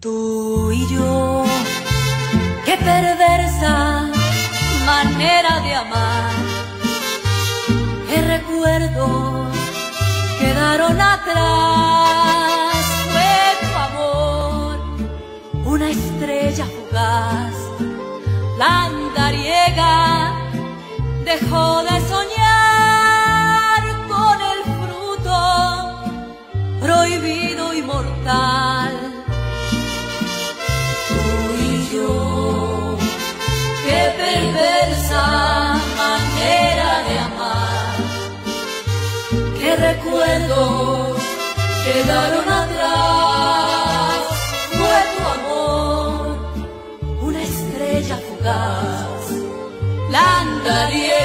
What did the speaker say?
Tú y yo, qué perversa manera de amar, qué recuerdos quedaron atrás. Fue tu amor, una estrella fugaz, la andariega dejó de soñar recuerdos quedaron atrás. Fue tu amor, una estrella fugaz, la andaría.